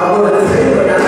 Agora, defenda